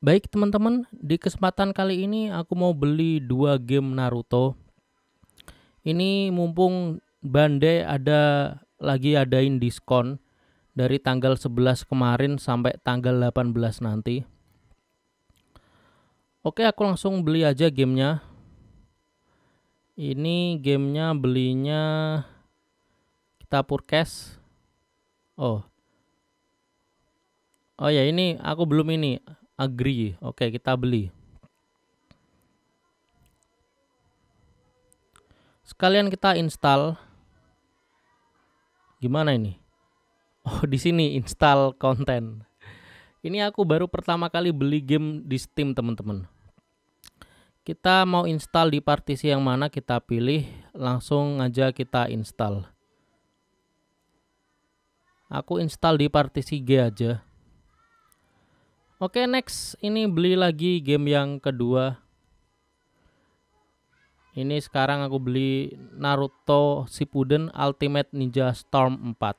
Baik teman-teman, di kesempatan kali ini aku mau beli dua game Naruto. Ini mumpung Bandai ada lagi adain diskon dari tanggal 11 kemarin sampai tanggal 18 nanti. Oke, aku langsung beli aja gamenya. Ini gamenya belinya kita purkes. Oh. Oh ya, ini aku belum ini agree. Oke, kita beli. Sekalian kita install. Gimana ini? Oh, di sini install konten. Ini aku baru pertama kali beli game di Steam, teman-teman. Kita mau install di partisi yang mana kita pilih, langsung aja kita install. Aku install di partisi G aja. Oke, next. Ini beli lagi game yang kedua. Ini sekarang aku beli Naruto Shippuden Ultimate Ninja Storm 4.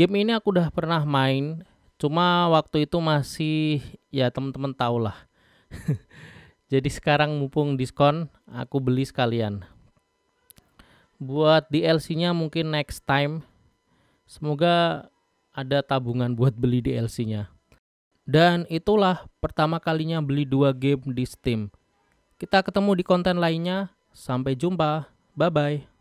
Game ini aku udah pernah main, cuma waktu itu masih ya teman-teman tau lah. Jadi sekarang mumpung diskon, aku beli sekalian. Buat DLC-nya mungkin next time. Semoga ada tabungan buat beli DLC-nya. Dan itulah pertama kalinya beli dua game di Steam. Kita ketemu di konten lainnya. Sampai jumpa. Bye bye.